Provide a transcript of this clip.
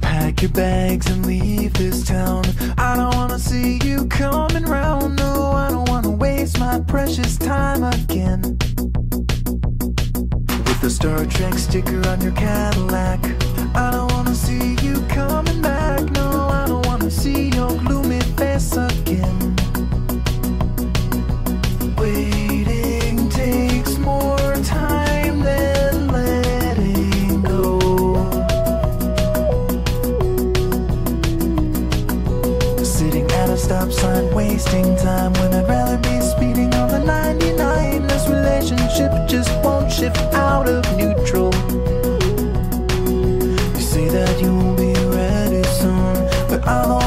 Pack your bags and leave this town. I don't wanna see you coming round. No, I don't wanna waste my precious time again. With the Star Trek sticker on your Cadillac. stop sign Wasting time. When I'd rather be speeding on the 99 This relationship just won't shift out of neutral. You say that you'll be ready soon But I'll